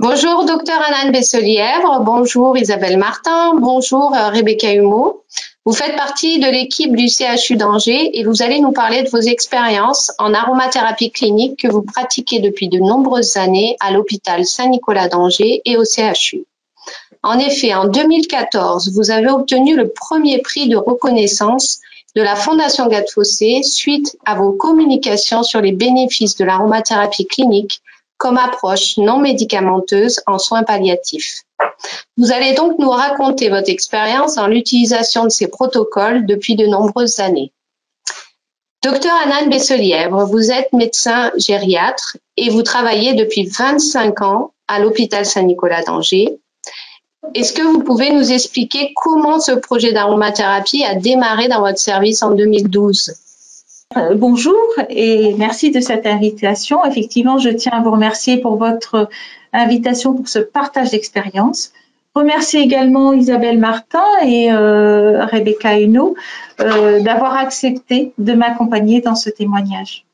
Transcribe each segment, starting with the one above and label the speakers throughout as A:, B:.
A: Bonjour, docteur Anne Besselièvre. Bonjour, Isabelle Martin. Bonjour, euh, Rebecca Humeau. Vous faites partie de l'équipe du CHU d'Angers et vous allez nous parler de vos expériences en aromathérapie clinique que vous pratiquez depuis de nombreuses années à l'hôpital Saint-Nicolas d'Angers et au CHU. En effet, en 2014, vous avez obtenu le premier prix de reconnaissance de la Fondation Gattefossé suite à vos communications sur les bénéfices de l'aromathérapie clinique comme approche non médicamenteuse en soins palliatifs. Vous allez donc nous raconter votre expérience dans l'utilisation de ces protocoles depuis de nombreuses années. Docteur Anan Besselièvre, vous êtes médecin gériatre et vous travaillez depuis 25 ans à l'hôpital Saint-Nicolas d'Angers. Est-ce que vous pouvez nous expliquer comment ce projet d'aromathérapie a démarré dans votre service en 2012
B: euh, bonjour et merci de cette invitation. Effectivement, je tiens à vous remercier pour votre invitation pour ce partage d'expérience. Remercier également Isabelle Martin et euh, Rebecca Huno euh, d'avoir accepté de m'accompagner dans ce témoignage.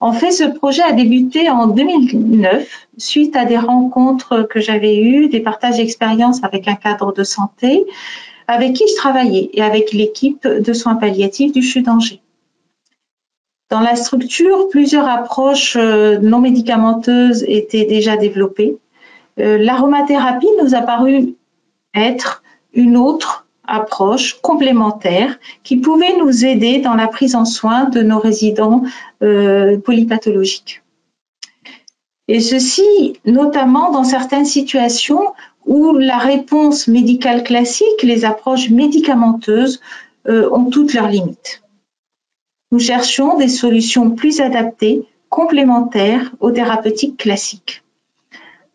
B: En fait, ce projet a débuté en 2009 suite à des rencontres que j'avais eues, des partages d'expérience avec un cadre de santé avec qui je travaillais et avec l'équipe de soins palliatifs du CHU d'Angers. Dans la structure, plusieurs approches euh, non médicamenteuses étaient déjà développées. Euh, l'aromathérapie nous a paru être une autre approche complémentaire qui pouvait nous aider dans la prise en soin de nos résidents euh, polypathologiques. Et ceci notamment dans certaines situations où la réponse médicale classique, les approches médicamenteuses, ont toutes leurs limites. Nous cherchions des solutions plus adaptées, complémentaires aux thérapeutiques classiques.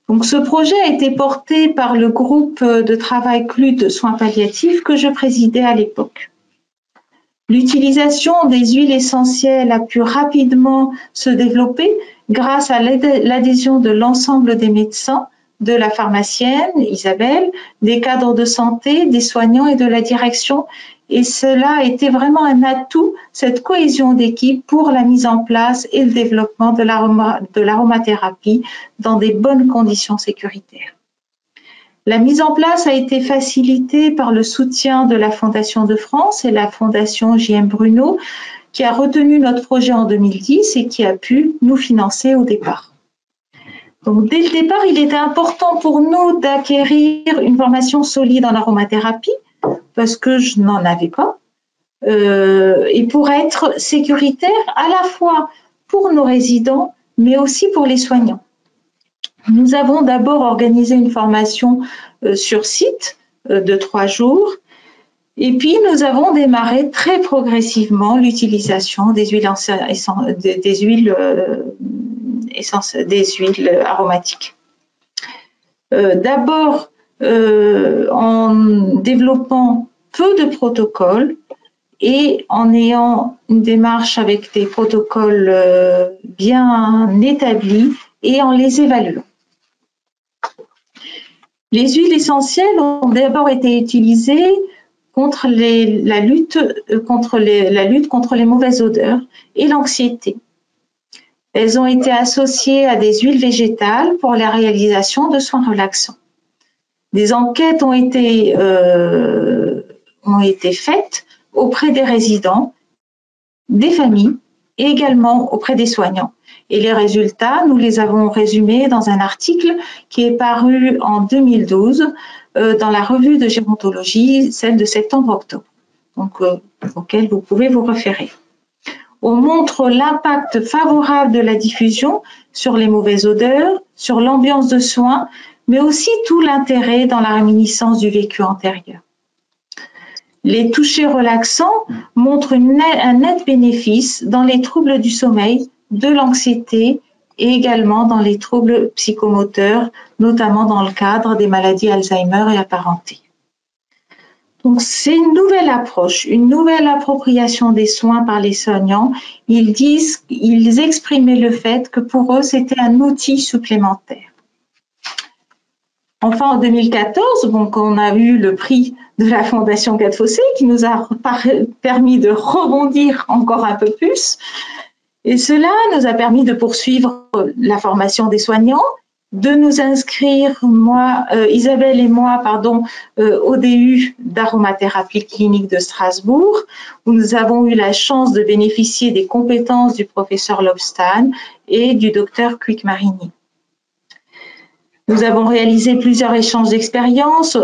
B: Donc, ce projet a été porté par le groupe de travail CLUD soins palliatifs que je présidais à l'époque. L'utilisation des huiles essentielles a pu rapidement se développer grâce à l'adhésion de l'ensemble des médecins, de la pharmacienne Isabelle, des cadres de santé, des soignants et de la direction et cela a été vraiment un atout, cette cohésion d'équipe pour la mise en place et le développement de l'aromathérapie dans des bonnes conditions sécuritaires. La mise en place a été facilitée par le soutien de la Fondation de France et la Fondation JM Bruno, qui a retenu notre projet en 2010 et qui a pu nous financer au départ. Donc, dès le départ, il était important pour nous d'acquérir une formation solide en aromathérapie parce que je n'en avais pas. Euh, et pour être sécuritaire à la fois pour nos résidents, mais aussi pour les soignants. Nous avons d'abord organisé une formation euh, sur site euh, de trois jours, et puis nous avons démarré très progressivement l'utilisation des huiles, des huiles, des huiles aromatiques. d'abord en développant peu de protocoles et en ayant une démarche avec des protocoles euh, bien établis et en les évaluant. Les huiles essentielles ont d'abord été utilisées contre la, lutte, euh, contre la lutte contre les mauvaises odeurs et l'anxiété. Elles ont été associées à des huiles végétales pour la réalisation de soins relaxants. Des enquêtes ont été euh, ont été faites auprès des résidents, des familles et également auprès des soignants. Et les résultats, nous les avons résumés dans un article qui est paru en 2012 euh, dans la revue de gérontologie, celle de septembre-octobre, euh, auquel vous pouvez vous référer. On montre l'impact favorable de la diffusion sur les mauvaises odeurs, sur l'ambiance de soins, mais aussi tout l'intérêt dans la réminiscence du vécu antérieur. Les touchés relaxants montrent un net bénéfice dans les troubles du sommeil, de l'anxiété et également dans les troubles psychomoteurs, notamment dans le cadre des maladies Alzheimer et apparentées. Donc, c'est une nouvelle approche, une nouvelle appropriation des soins par les soignants. Ils disent, ils exprimaient le fait que pour eux, c'était un outil supplémentaire. Enfin, en 2014, donc, on a eu le prix de la Fondation Gattefossé qui nous a permis de rebondir encore un peu plus. Et cela nous a permis de poursuivre la formation des soignants de nous inscrire, moi, euh, Isabelle et moi, pardon, euh, au DU d'aromathérapie clinique de Strasbourg, où nous avons eu la chance de bénéficier des compétences du professeur Lobstan et du docteur Quick Marini. Nous avons réalisé plusieurs échanges d'expériences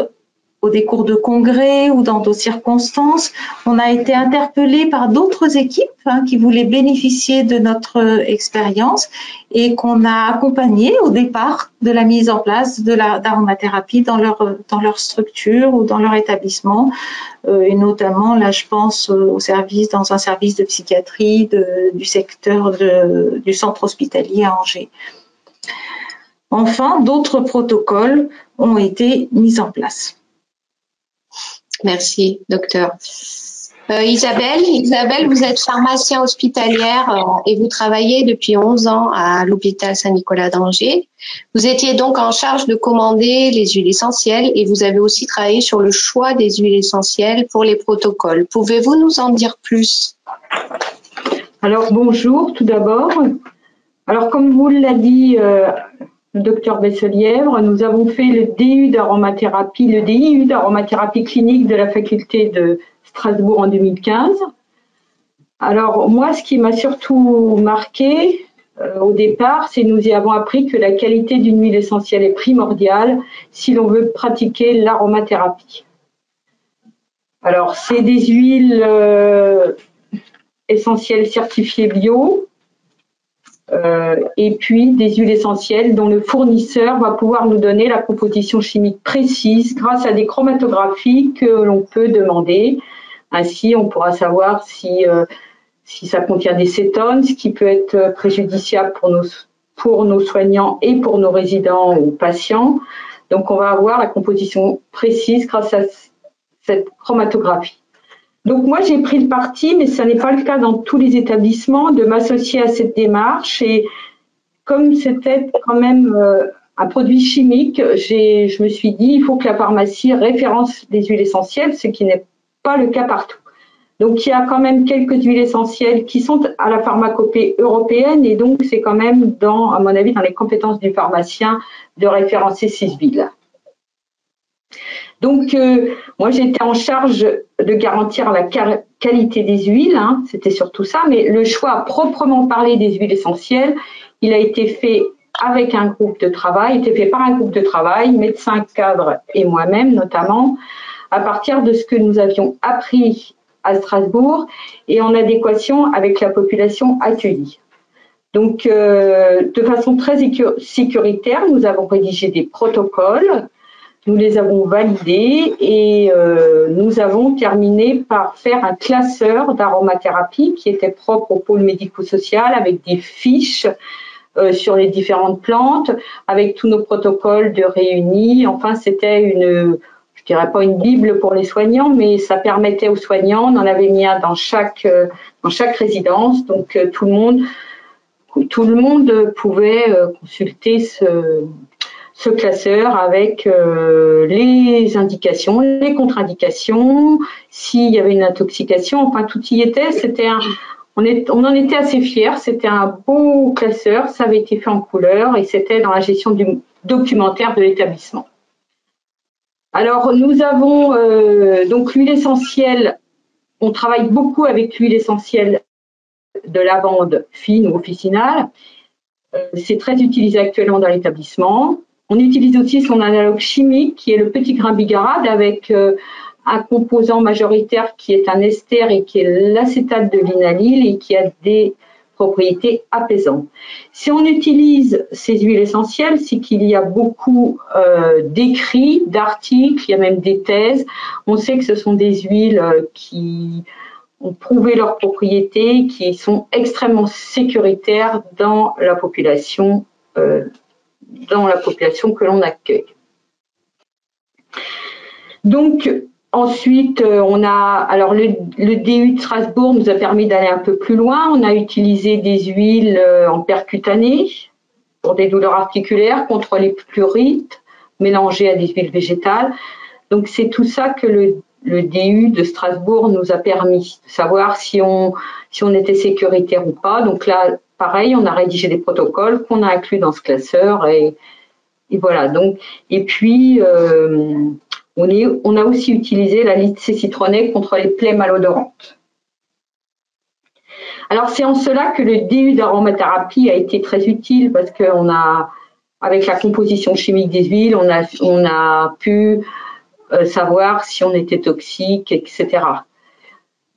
B: au décours de congrès ou dans d'autres circonstances. On a été interpellé par d'autres équipes hein, qui voulaient bénéficier de notre expérience et qu'on a accompagné au départ de la mise en place de l'aromathérapie dans leur, structure ou dans leur établissement. Euh, et notamment, là, je pense au service, dans un service de psychiatrie du secteur du centre hospitalier à Angers. Enfin, d'autres protocoles ont été mis en place.
A: Merci, docteur. Euh, Isabelle, Isabelle, vous êtes pharmacien hospitalière euh, et vous travaillez depuis 11 ans à l'hôpital Saint-Nicolas d'Angers. Vous étiez donc en charge de commander les huiles essentielles et vous avez aussi travaillé sur le choix des huiles essentielles pour les protocoles. Pouvez-vous nous en dire plus?
C: Alors bonjour tout d'abord. Alors comme vous l'a dit euh, le docteur Besselièvre. Nous avons fait le DU d'aromathérapie, le DIU d'aromathérapie clinique de la faculté de Strasbourg en 2015. Alors moi, ce qui m'a surtout marqué euh, au départ, c'est nous y avons appris que la qualité d'une huile essentielle est primordiale si l'on veut pratiquer l'aromathérapie. Alors c'est des huiles euh, essentielles certifiées bio, et puis des huiles essentielles dont le fournisseur va pouvoir nous donner la composition chimique précise grâce à des chromatographies que l'on peut demander. Ainsi, on pourra savoir si, euh, si ça contient des cétones, ce qui peut être préjudiciable pour nos, pour nos soignants et pour nos résidents ou patients. Donc, on va avoir la composition précise grâce à cette chromatographie. Donc moi, j'ai pris le parti, mais ce n'est pas le cas dans tous les établissements, de m'associer à cette démarche. Et comme c'était quand même euh, un produit chimique, je me suis dit, il faut que la pharmacie référence des huiles essentielles, ce qui n'est pas le cas partout. Donc il y a quand même quelques huiles essentielles qui sont à la pharmacopée européenne et donc c'est quand même dans, à mon avis, dans les compétences du pharmacien de référencer ces huiles. Donc, euh, moi, j'étais en charge de garantir la qualité des huiles, hein, c'était surtout ça, mais le choix à proprement parler des huiles essentielles, il a été fait avec un groupe de travail, été fait par un groupe de travail, médecins, cadres et moi-même notamment, à partir de ce que nous avions appris à Strasbourg et en adéquation avec la population accueillie. Donc, euh, de façon très sécuritaire, nous avons rédigé des protocoles nous les avons validés et euh, nous avons terminé par faire un classeur d'aromathérapie qui était propre au pôle médico-social avec des fiches euh, sur les différentes plantes, avec tous nos protocoles de réunis. Enfin, c'était une, je dirais pas une bible pour les soignants, mais ça permettait aux soignants. On en avait mis un dans chaque euh, dans chaque résidence, donc tout le monde tout le monde pouvait consulter ce, ce classeur avec euh, les indications, les contre-indications, s'il y avait une intoxication, enfin tout y était. C'était on en était assez fiers. C'était un beau classeur, ça avait été fait en couleur et c'était dans la gestion du documentaire de l'établissement. Alors nous avons euh, donc l'huile essentielle. On travaille beaucoup avec l'huile essentielle de lavande fine ou officinale. Euh, c'est très utilisé actuellement dans l'établissement. On utilise aussi son analogue chimique qui est le petit grain bigarade avec euh, un composant majoritaire qui est un ester et qui est l'acétate de linalyle et qui a des propriétés apaisantes. Si on utilise ces huiles essentielles, c'est qu'il y a beaucoup euh, d'écrits, d'articles, il y a même des thèses. On sait que ce sont des huiles euh, qui ont prouvé leurs propriétés, qui sont extrêmement sécuritaires dans la population dans la population que l'on accueille. Donc, ensuite, euh, on a, alors le, DU de Strasbourg nous a permis d'aller un peu plus loin. On a utilisé des huiles euh, en percutanée pour des douleurs articulaires contre les plurites mélangées à des huiles végétales. Donc, c'est tout ça que le, DU de Strasbourg nous a permis de savoir si on, si on était sécuritaire ou pas. Donc là, pareil, on a rédigé des protocoles qu'on a inclus dans ce classeur et, voilà. Donc, et puis, on, est, on a aussi utilisé la lycée citronné contre les plaies malodorantes. Alors, c'est en cela que le DU d'aromathérapie a été très utile parce qu'on avec la composition chimique des huiles, on a, on a pu euh, savoir si on était toxique, etc.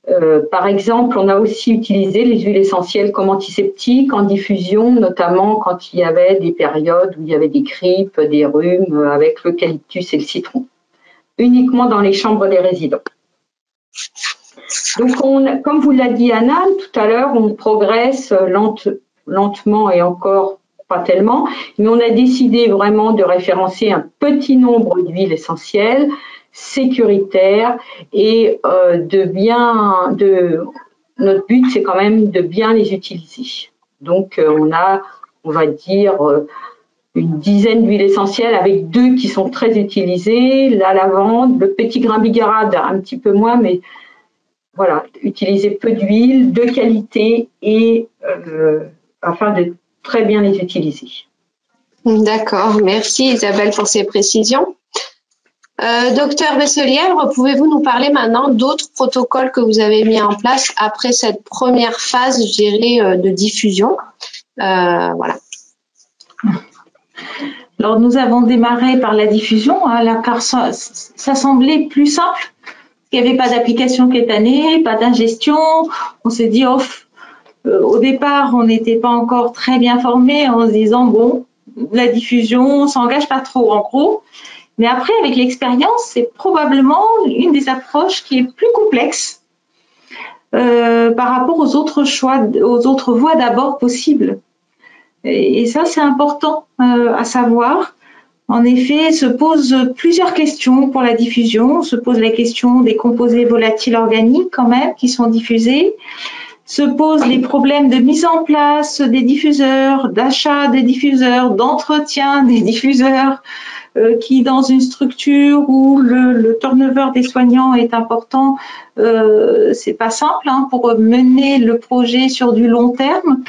C: Euh, par exemple, on a aussi utilisé les huiles essentielles comme antiseptiques en diffusion, notamment quand il y avait des périodes où il y avait des grippes, des rhumes avec l'eucalyptus et le citron, uniquement dans les chambres des résidents. Donc, comme vous l'a dit Anna tout à l'heure, on progresse lentement et encore pas tellement, mais on a décidé vraiment de référencer un petit nombre d'huiles essentielles sécuritaires et euh, de bien, de, notre but c'est quand même de bien les utiliser. Donc euh, on a, on va dire, euh, une dizaine d'huiles essentielles avec deux qui sont très utilisées, la lavande, le petit grain bigarade un petit peu moins, mais voilà, utiliser peu d'huile, de qualité et afin de très bien les utiliser.
A: D'accord, merci Isabelle pour ces précisions. Euh, docteur Besselièvre, pouvez-vous nous parler maintenant d'autres protocoles que vous avez mis en place après cette première phase, je euh, de diffusion? Euh, Voilà.
B: Alors, nous avons démarré par la diffusion, hein, car ça, semblait plus simple. Il n'y avait pas d'application année, pas d'ingestion. On s'est dit, au départ, on n'était pas encore très bien formé en se disant, bon, la diffusion, on s'engage pas trop en gros. Mais après, avec l'expérience, c'est probablement une des approches qui est plus complexe euh, par rapport aux autres choix, aux autres voies d'abord possibles. Et, ça, c'est important euh, à savoir. En effet, se posent plusieurs questions pour la diffusion. Se pose la question des composés volatiles organiques quand même qui sont diffusés se posent les problèmes de mise en place des diffuseurs, d'achat des diffuseurs, d'entretien des diffuseurs, qui dans une structure où le, turnover des soignants est important, euh, c'est pas simple hein, pour mener le projet sur du long terme.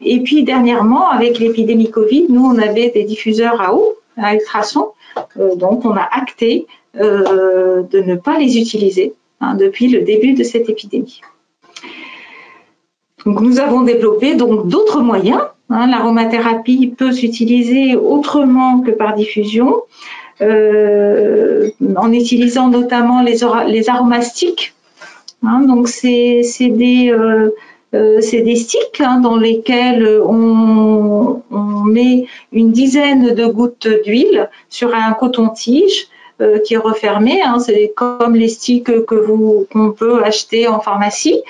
B: Et puis dernièrement, avec l'épidémie Covid, nous on avait des diffuseurs à eau, à ultrasons, euh, donc on a acté euh, de ne pas les utiliser hein, depuis le début de cette épidémie. Donc, nous avons développé donc d'autres moyens. Hein. L'aromathérapie peut s'utiliser autrement que par diffusion, euh, en utilisant notamment les, les aromastiques. Hein. donc, c'est des, euh, euh, des sticks hein, dans lesquels on, on, met une dizaine de gouttes d'huile sur un coton-tige euh, qui est refermé. Hein, c'est comme les sticks que vous qu'on peut acheter en pharmacie.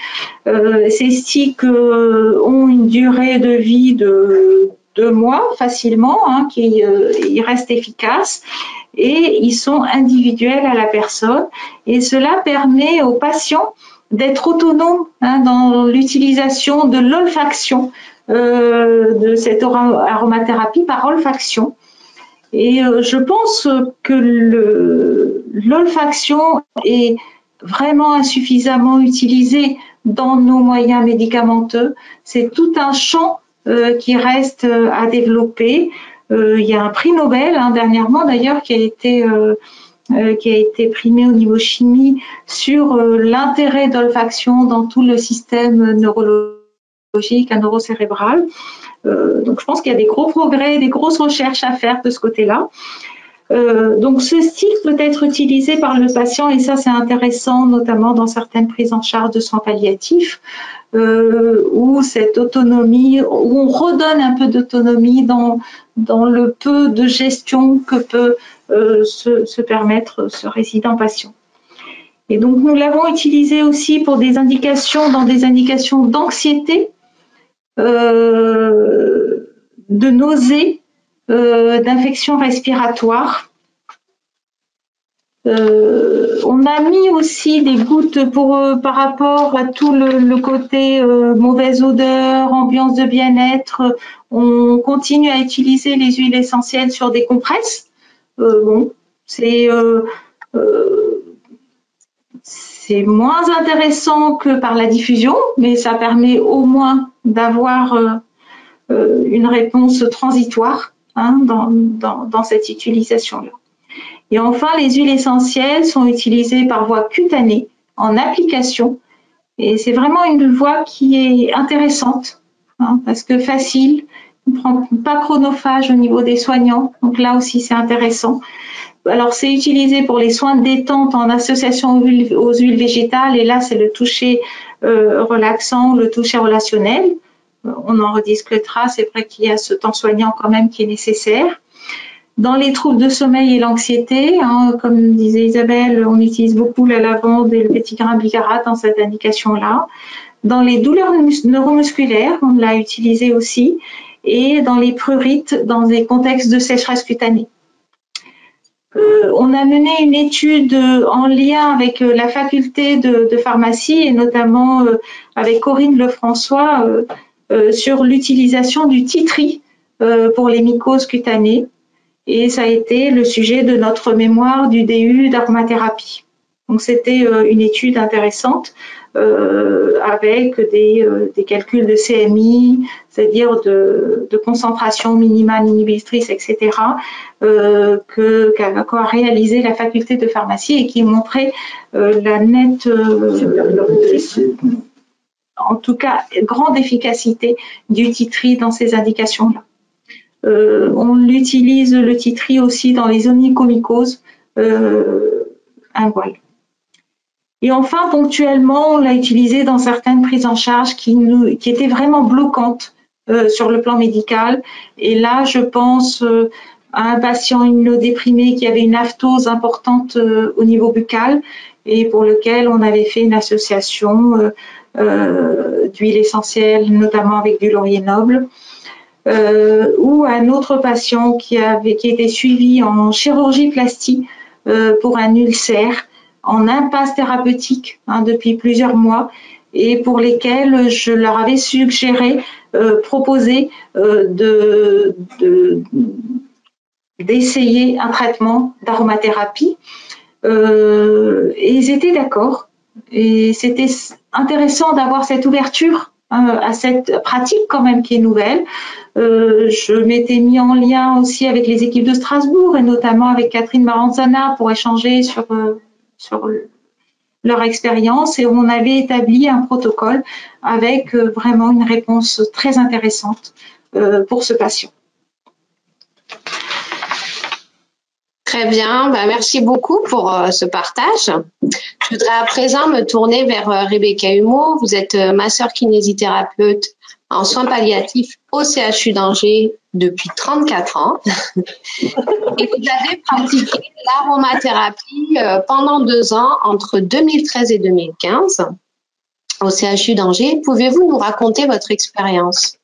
B: Euh, ces sticks euh, ont une durée de vie de deux mois facilement, hein, qui ils restent efficaces et ils sont individuels à la personne. Et cela permet aux patients d'être autonomes hein, dans l'utilisation de l'olfaction de cette aromathérapie par olfaction. Et euh, je pense que l'olfaction est vraiment insuffisamment utilisée dans nos moyens médicamenteux. C'est tout un champ euh, qui reste euh, à développer. il y a un prix Nobel hein, dernièrement d'ailleurs qui a été qui a été primé au niveau chimie sur l'intérêt d'olfaction dans tout le système neurologique, neurocérébral. Euh, donc je pense qu'il y a des gros progrès, des grosses recherches à faire de ce côté-là. Euh, donc ce stick peut être utilisé par le patient et ça c'est intéressant notamment dans certaines prises en charge de soins palliatifs euh, où cette autonomie, où on redonne un peu d'autonomie dans, le peu de gestion que peut se, permettre ce résident patient. Et donc nous l'avons utilisé aussi pour des indications, dans des indications d'anxiété, de nausées, euh, d'infections respiratoires. Euh, on a mis aussi des gouttes pour, par rapport à tout le, côté mauvaise odeur, ambiance de bien-être. On continue à utiliser les huiles essentielles sur des compresses. bon, c'est c'est moins intéressant que par la diffusion, mais ça permet au moins d'avoir euh, euh, une réponse transitoire hein, dans, cette utilisation-là. Et enfin, les huiles essentielles sont utilisées par voie cutanée en application. Et c'est vraiment une voie qui est intéressante hein, parce que facile, pas chronophage au niveau des soignants. Donc là aussi, c'est intéressant. Alors, c'est utilisé pour les soins de détente en association aux huiles, végétales. Et là, c'est le toucher euh, relaxant, le toucher relationnel. On en rediscutera. C'est vrai qu'il y a ce temps soignant quand même qui est nécessaire. Dans les troubles de sommeil et l'anxiété, hein, comme disait Isabelle, on utilise beaucoup la lavande et le petit grain bigarade dans cette indication-là. Dans les douleurs neuromusculaires, on l'a utilisé aussi. Et dans les prurites, dans des contextes de sécheresse cutanée. Euh, on a mené une étude en lien avec euh, la faculté de, pharmacie et notamment euh, avec Corinne Lefrançois sur l'utilisation du titri pour les mycoses cutanées. Et ça a été le sujet de notre mémoire du DU d'aromathérapie. Donc c'était une étude intéressante euh, avec des, euh, des, calculs de CMI, c'est-à-dire de, concentration minimale inhibitrice, etc., euh, que qu'a réalisé la faculté de pharmacie et qui montrait euh, la nette, en tout cas, grande efficacité du titri dans ces indications-là. Euh, on l'utilise le titri aussi dans les onychomycoses euh. Et enfin, ponctuellement, on l'a utilisé dans certaines prises en charge qui, nous, qui étaient vraiment bloquantes euh, sur le plan médical. Et là, je pense euh, à un patient immunodéprimé qui avait une aphthose importante euh, au niveau buccal et pour lequel on avait fait une association d'huile essentielle, notamment avec du laurier noble. ou un autre patient qui, avait, qui était suivi en chirurgie plastique pour un ulcère en impasse thérapeutique hein, depuis plusieurs mois et pour lesquels je leur avais suggéré, euh, proposé euh, de, d'essayer un traitement d'aromathérapie. Euh, et ils étaient d'accord. Et c'était intéressant d'avoir cette ouverture à cette pratique quand même qui est nouvelle. je m'étais mis en lien aussi avec les équipes de Strasbourg et notamment avec Catherine Maranzana pour échanger sur sur leur expérience et on avait établi un protocole avec euh, vraiment une réponse très intéressante euh, pour ce patient.
A: Très bien, bah, merci beaucoup pour euh, ce partage. Je voudrais à présent me tourner vers Rebecca Humeau. Vous êtes masseur kinésithérapeute en soins palliatifs au CHU d'Angers depuis 34 ans. Et vous avez pratiqué l'aromathérapie euh, pendant deux ans, entre 2013 et 2015, au CHU d'Angers. Pouvez-vous nous raconter votre expérience?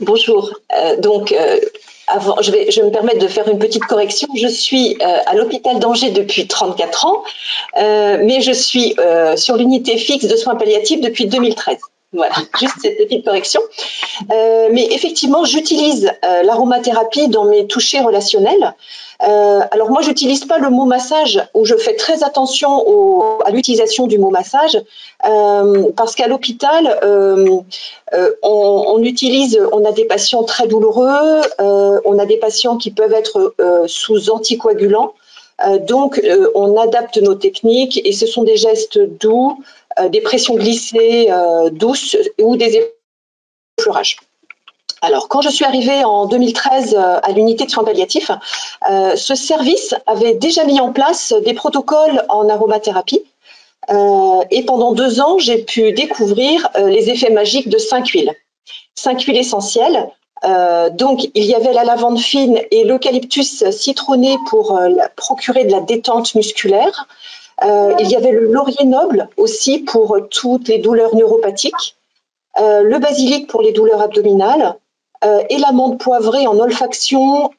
D: Bonjour. Euh, donc, euh, avant, je vais, me permettre de faire une petite correction. Je suis à l'hôpital d'Angers depuis 34 ans, mais je suis sur l'unité fixe de soins palliatifs depuis 2013. Voilà, juste cette petite correction. Euh, mais effectivement, j'utilise euh, l'aromathérapie dans mes touchés relationnels. Euh, alors moi, j'utilise pas le mot massage, où je fais très attention à l'utilisation du mot massage, parce qu'à l'hôpital, on, utilise, on a des patients très douloureux, on a des patients qui peuvent être sous anticoagulants. donc, on adapte nos techniques et ce sont des gestes doux, des pressions glissées euh, douces ou des effleurages. Alors, quand je suis arrivée en 2013 euh, à l'unité de soins palliatifs, ce service avait déjà mis en place des protocoles en aromathérapie. et pendant deux ans, j'ai pu découvrir les effets magiques de cinq huiles. Cinq huiles essentielles. donc, il y avait la lavande fine et l'eucalyptus citronné pour procurer de la détente musculaire. Euh, il y avait le laurier noble aussi pour toutes les douleurs neuropathiques, euh, le basilic pour les douleurs abdominales euh, et l'amande poivrée en olfaction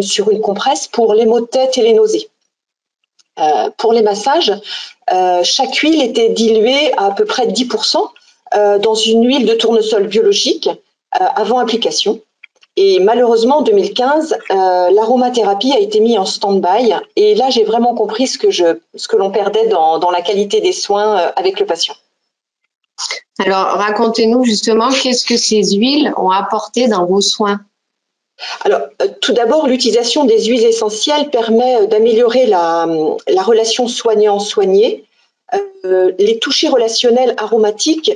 D: sur une compresse pour les maux de tête et les nausées. pour les massages, chaque huile était diluée à à peu près 10% dans une huile de tournesol biologique avant application. Et malheureusement, en 2015, euh, l'aromathérapie a été mise en stand-by. Et là, j'ai vraiment compris ce que, je, ce que l'on perdait dans, dans, la qualité des soins euh, avec le patient.
A: Alors, racontez-nous justement qu'est-ce que ces huiles ont apporté dans vos soins?
D: Alors, euh, tout d'abord, l'utilisation des huiles essentielles permet d'améliorer la, relation soignant-soigné. les touchés relationnels aromatiques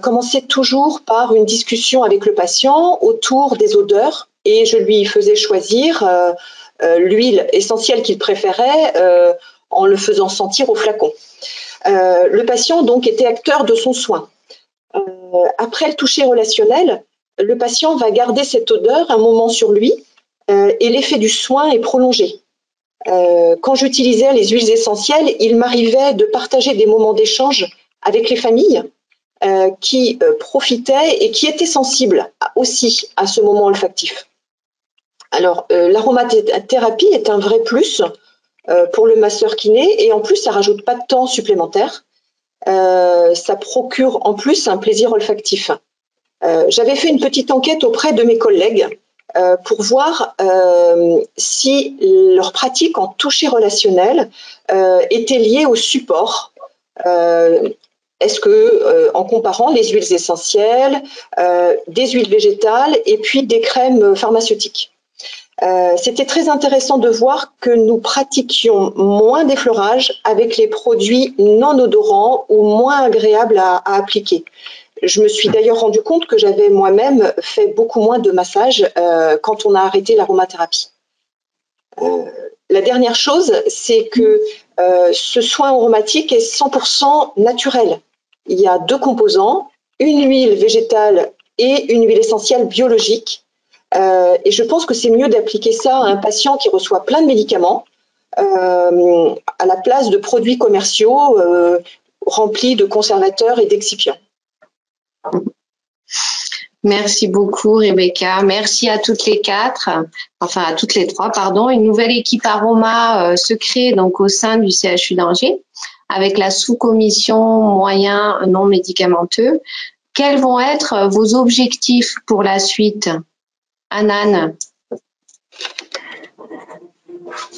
D: commençaient toujours par une discussion avec le patient autour des odeurs et je lui faisais choisir l'huile essentielle qu'il préférait en le faisant sentir au flacon. le patient donc était acteur de son soin. après le toucher relationnel, le patient va garder cette odeur un moment sur lui euh, et l'effet du soin est prolongé. Euh, quand j'utilisais les huiles essentielles, il m'arrivait de partager des moments d'échange avec les familles euh, qui profitaient et qui étaient sensibles aussi à ce moment olfactif. Alors, l'aromathérapie est un vrai plus pour le masseur kiné et en plus, ça rajoute pas de temps supplémentaire. ça procure en plus un plaisir olfactif. Euh, j'avais fait une petite enquête auprès de mes collègues euh, pour voir euh, si leur pratique en toucher relationnel était liée au support. Est-ce que, en comparant les huiles essentielles, des huiles végétales et puis des crèmes pharmaceutiques, c'était très intéressant de voir que nous pratiquions moins d'effleurage avec les produits non odorants ou moins agréables à appliquer. Je me suis d'ailleurs rendu compte que j'avais moi-même fait beaucoup moins de massages euh, quand on a arrêté l'aromathérapie. Euh, la dernière chose, c'est que euh, ce soin aromatique est 100% naturel. Il y a deux composants, une huile végétale et une huile essentielle biologique. et je pense que c'est mieux d'appliquer ça à un patient qui reçoit plein de médicaments à la place de produits commerciaux remplis de conservateurs et d'excipients.
A: Merci beaucoup Rebecca. Merci à toutes les quatre, enfin à toutes les trois, pardon. Une nouvelle équipe Aroma euh, se crée donc au sein du CHU d'Angers avec la sous-commission moyens non médicamenteux. Quels vont être vos objectifs pour la suite Anan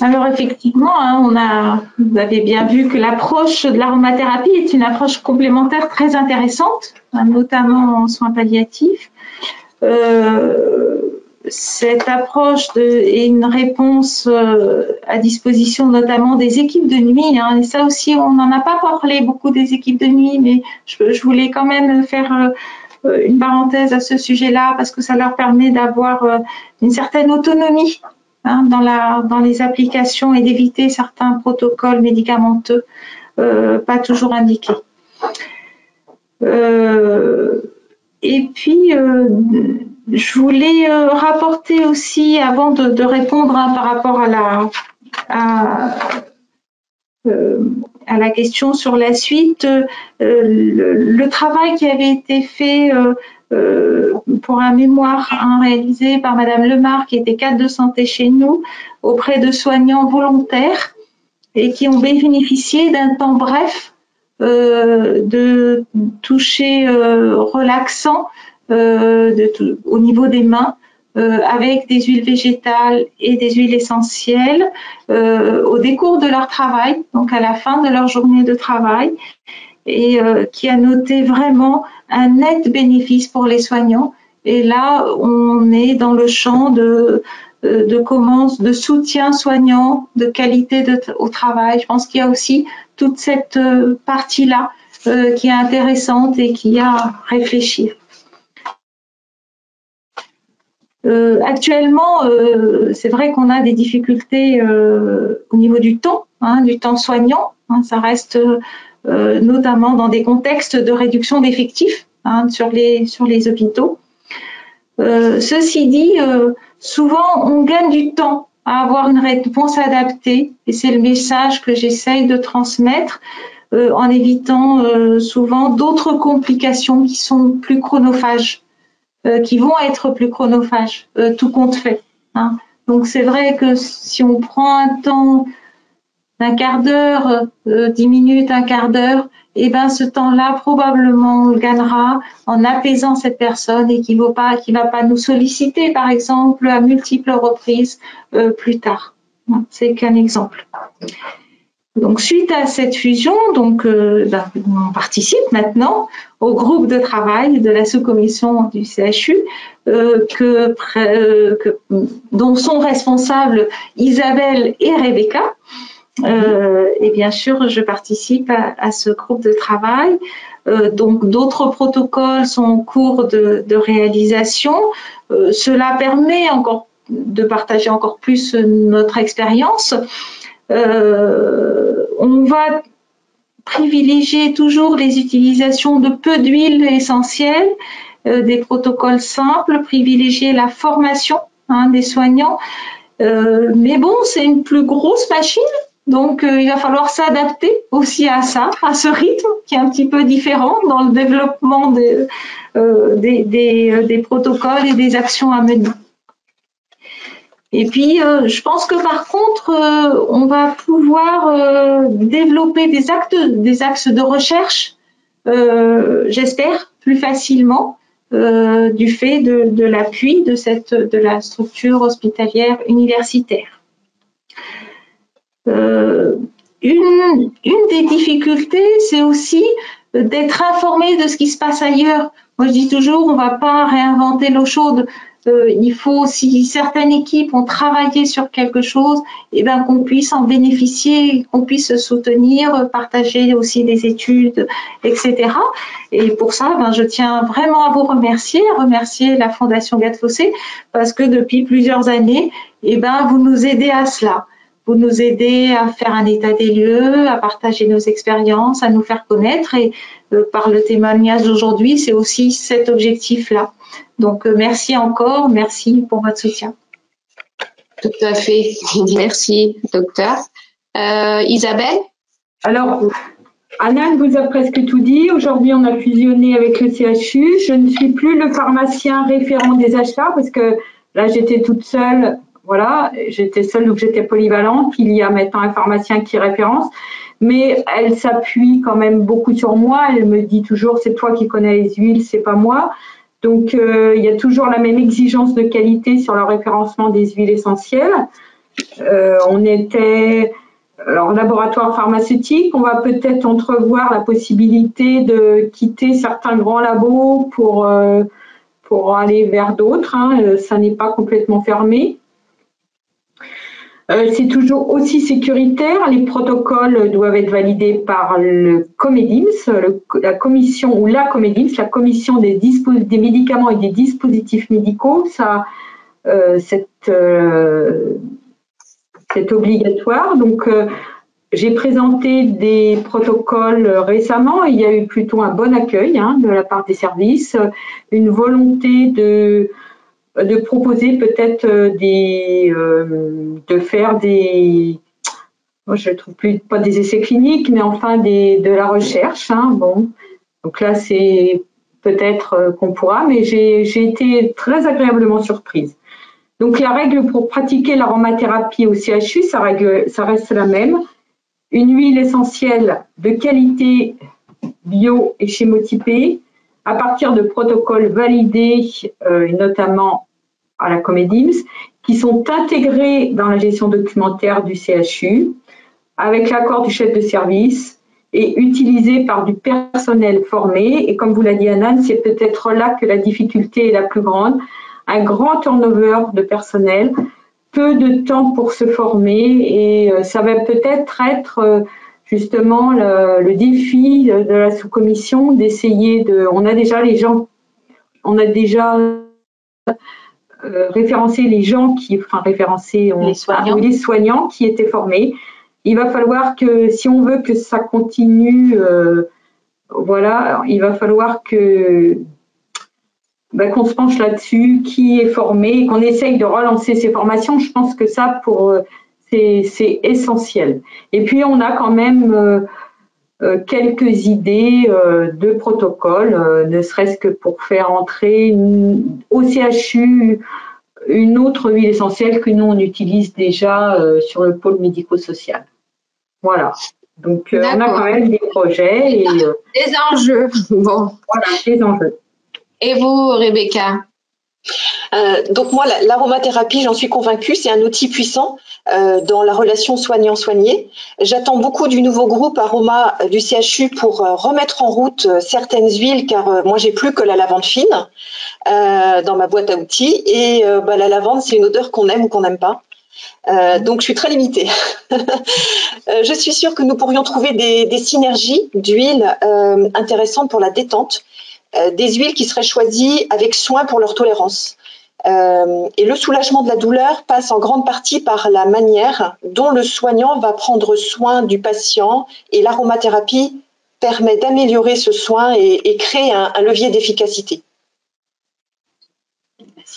B: alors effectivement, hein, vous avez bien vu que l'approche de l'aromathérapie est une approche complémentaire très intéressante, hein, notamment en soins palliatifs. Euh, cette approche de, est une réponse euh, à disposition notamment des équipes de nuit. Hein, et ça aussi, on n'en a pas parlé beaucoup des équipes de nuit, mais je, voulais quand même faire euh, une parenthèse à ce sujet-là parce que ça leur permet d'avoir une certaine autonomie Hein, dans, les applications et d'éviter certains protocoles médicamenteux pas toujours indiqués. Et puis, euh, je voulais rapporter aussi, avant de, répondre hein, par rapport à la, à, à la question sur la suite, le, travail qui avait été fait euh, pour un mémoire hein, réalisé par Madame Lemar, qui était cadre de santé chez nous, auprès de soignants volontaires et qui ont bénéficié d'un temps bref euh, de toucher euh, relaxant de, au niveau des mains avec des huiles végétales et des huiles essentielles au décours de leur travail, donc à la fin de leur journée de travail, et qui a noté vraiment un net bénéfice pour les soignants. Et là, on est dans le champ de, euh, de commence, de soutien soignant, de qualité de, au travail. Je pense qu'il y a aussi toute cette euh, partie-là euh, qui est intéressante et qui a à réfléchir. Euh, actuellement, c'est vrai qu'on a des difficultés au niveau du temps, hein, du temps soignant. Hein, ça reste notamment dans des contextes de réduction d'effectifs hein, sur, les, hôpitaux. Ceci dit, souvent on gagne du temps à avoir une réponse adaptée et c'est le message que j'essaye de transmettre en évitant souvent d'autres complications qui sont plus chronophages, qui vont être plus chronophages, tout compte fait. Hein. Donc c'est vrai que si on prend un temps d'un quart d'heure, euh, dix minutes, un quart d'heure, et eh ben ce temps-là probablement on le gagnera en apaisant cette personne et qui ne va pas, nous solliciter par exemple à multiples reprises euh, plus tard. C'est qu'un exemple. Donc, suite à cette fusion, donc, euh, ben, on participe maintenant au groupe de travail de la sous-commission du CHU, dont sont responsables Isabelle et Rebecca. Euh, et bien sûr, je participe à, ce groupe de travail. Euh, donc, d'autres protocoles sont en cours de, réalisation. cela permet encore de partager encore plus notre expérience. Euh, on va privilégier toujours les utilisations de peu d'huile essentielle, euh, des protocoles simples, privilégier la formation hein, des soignants. Euh, mais bon, c'est une plus grosse machine, donc il va falloir s'adapter aussi à ça, à ce rythme qui est un petit peu différent dans le développement des, des protocoles et des actions à mener. Et puis, euh, je pense que par contre, euh, on va pouvoir euh, développer des, actes, des axes de recherche, j'espère, plus facilement du fait de, l'appui de la structure hospitalière universitaire. Une, une, des difficultés, c'est aussi d'être informé de ce qui se passe ailleurs. Moi, je dis toujours, on ne va pas réinventer l'eau chaude il faut, si certaines équipes ont travaillé sur quelque chose, eh ben, qu'on puisse en bénéficier, qu'on puisse se soutenir, partager aussi des études, etc. Et pour ça, ben, je tiens vraiment à vous remercier, à remercier la Fondation Gatfossé, parce que depuis plusieurs années, eh ben, vous nous aidez à cela. Vous nous aidez à faire un état des lieux, à partager nos expériences, à nous faire connaître. Et euh, par le témoignage d'aujourd'hui, c'est aussi cet objectif-là. Donc, euh, merci encore, merci pour votre soutien.
A: Tout à fait. Merci, docteur. Euh, Isabelle?
C: Alors, Anne vous a presque tout dit. Aujourd'hui, on a fusionné avec le CHU. Je ne suis plus le pharmacien référent des achats parce que là, j'étais toute seule. Voilà, j'étais seule, donc j'étais polyvalente. Il y a maintenant un pharmacien qui référence. Mais elle s'appuie quand même beaucoup sur moi. Elle me dit toujours, c'est toi qui connais les huiles, c'est pas moi. Donc, euh, il y a toujours la même exigence de qualité sur le référencement des huiles essentielles. Euh, on était en laboratoire pharmaceutique. On va peut-être entrevoir la possibilité de quitter certains grands labos pour, euh, pour aller vers d'autres. Hein. Ça n'est pas complètement fermé. Euh, c'est toujours aussi sécuritaire. Les protocoles doivent être validés par le COMEDIMS, la commission ou la COMEDIMS, la commission des, médicaments et des dispositifs médicaux. Ça, euh, c'est euh, obligatoire. Donc, j'ai présenté des protocoles récemment. Il y a eu plutôt un bon accueil hein, de la part des services, une volonté de de proposer peut-être euh, des, euh, de faire des, moi je trouve plus pas des essais cliniques, mais enfin des, de la recherche. Hein, bon, donc là c'est peut-être euh, qu'on pourra, mais j'ai été très agréablement surprise. Donc la règle pour pratiquer l'aromathérapie au CHU, ça, règle, ça reste la même. Une huile essentielle de qualité bio et chémotypée à partir de protocoles validés, euh, notamment à la Comédims, qui sont intégrés dans la gestion documentaire du CHU avec l'accord du chef de service et utilisés par du personnel formé. Et comme vous l'a dit Anan, c'est peut-être là que la difficulté est la plus grande. Un grand turnover de personnel, peu de temps pour se former et euh, ça va peut-être être euh, justement le, le défi de la sous-commission d'essayer de. On a déjà les gens, on a déjà euh, référencer les gens qui, enfin
A: les soignants.
C: les soignants qui étaient formés. Il va falloir que, si on veut que ça continue, euh, voilà, il va falloir que bah, qu'on se penche là-dessus, qui est formé, qu'on essaye de relancer ces formations. Je pense que ça, pour euh, c'est essentiel. Et puis on a quand même quelques idées de protocole, ne serait-ce que pour faire entrer au CHU une autre huile essentielle que nous on utilise déjà euh, sur le pôle médico-social. Voilà. Donc euh, on a quand même des projets et
A: euh, des enjeux. Bon.
C: Voilà, des enjeux.
A: Et vous, Rebecca?
D: Euh, donc moi, l'aromathérapie, j'en suis convaincue, c'est un outil puissant euh, dans la relation soignant-soigné. J'attends beaucoup du nouveau groupe Aroma du CHU pour euh, remettre en route certaines huiles, car moi j'ai plus que la lavande fine dans ma boîte à outils. Et bah, la lavande, c'est une odeur qu'on aime ou qu'on n'aime pas. donc je suis très limitée. je suis sûre que nous pourrions trouver des, des synergies d'huiles intéressantes pour la détente euh, des huiles qui seraient choisies avec soin pour leur tolérance. Euh, et le soulagement de la douleur passe en grande partie par la manière dont le soignant va prendre soin du patient et l'aromathérapie permet d'améliorer ce soin et, créer un, levier d'efficacité.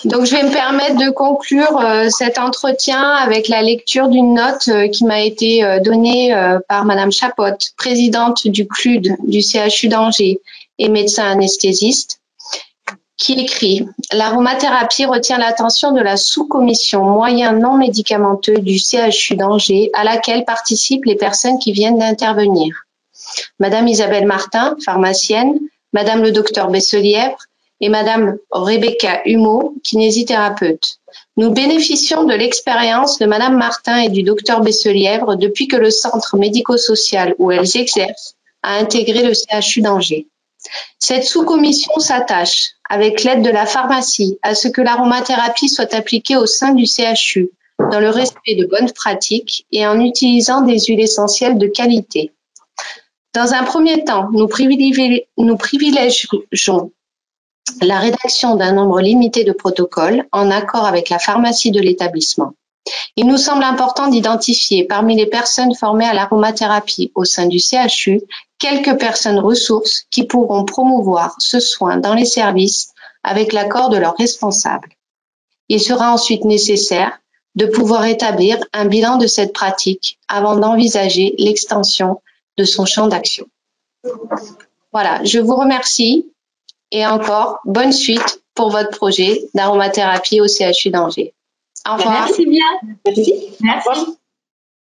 A: Donc, je vais me permettre de conclure euh, cet entretien avec la lecture d'une note qui m'a été donnée par Madame Chapotte, présidente du CLUD du CHU d'Angers et médecin anesthésiste, qui écrit L'aromathérapie retient l'attention de la sous-commission moyens non médicamenteux du CHU d'Angers à laquelle participent les personnes qui viennent d'intervenir. Madame Isabelle Martin, pharmacienne, Madame le docteur Besselièvre et Madame Rebecca Humeau, kinésithérapeute. Nous bénéficions de l'expérience de Madame Martin et du docteur Besselièvre depuis que le centre médico-social où elles exercent a intégré le CHU d'Angers. Cette sous-commission s'attache, avec l'aide de la pharmacie, à ce que l'aromathérapie soit appliquée au sein du CHU, dans le respect de bonnes pratiques et en utilisant des huiles essentielles de qualité. Dans un premier temps, nous, privilégions la rédaction d'un nombre limité de protocoles en accord avec la pharmacie de l'établissement. Il nous semble important d'identifier parmi les personnes formées à l'aromathérapie au sein du CHU quelques personnes ressources qui pourront promouvoir ce soin dans les services avec l'accord de leurs responsables. Il sera ensuite nécessaire de pouvoir établir un bilan de cette pratique avant d'envisager l'extension de son champ d'action. Voilà, je vous remercie et encore bonne suite pour votre projet d'aromathérapie au CHU d'Angers. Au revoir.
C: Merci bien. Merci. Merci.